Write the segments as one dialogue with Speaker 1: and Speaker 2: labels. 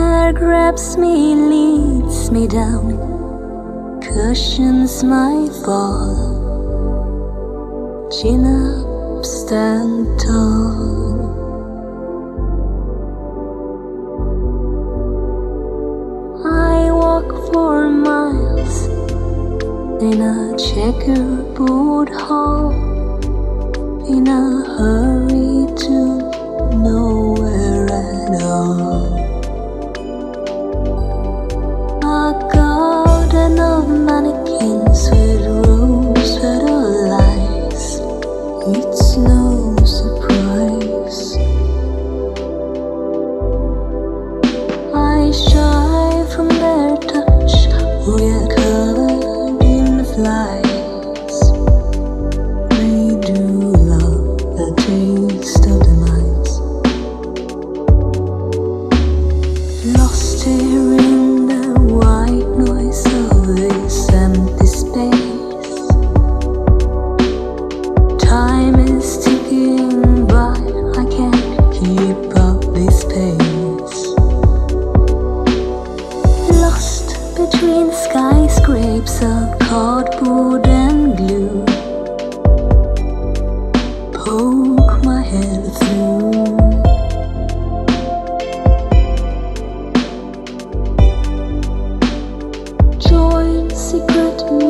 Speaker 1: air grabs me, leads me down, cushions my fall. Chin up, stand tall. I walk for miles in a checkerboard hall in a hurry in flies. They do love the taste of demise. Lost here in the white noise of this empty space. Time is ticking by. I can't keep up this pace. Lost between skyscrapes of cardboard and glue. Poke my head through. Join secret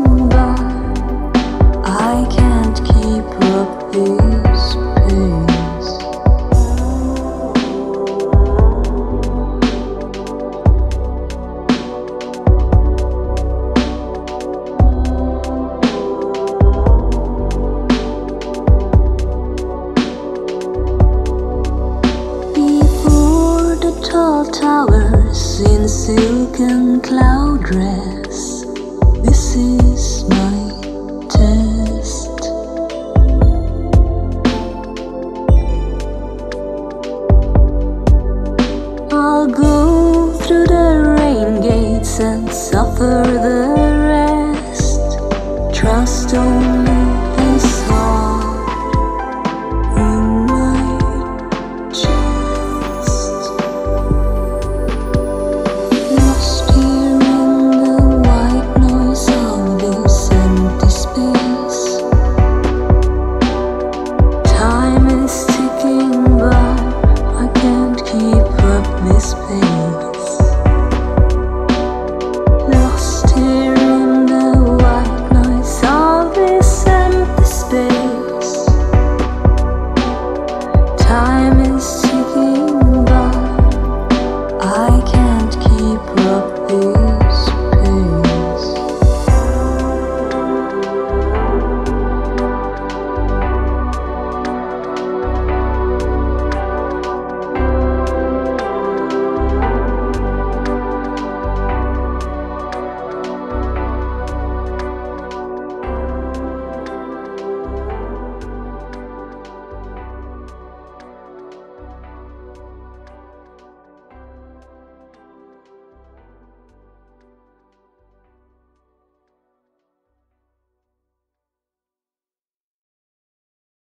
Speaker 1: towers in silken cloud dress, this is my test. I'll go through the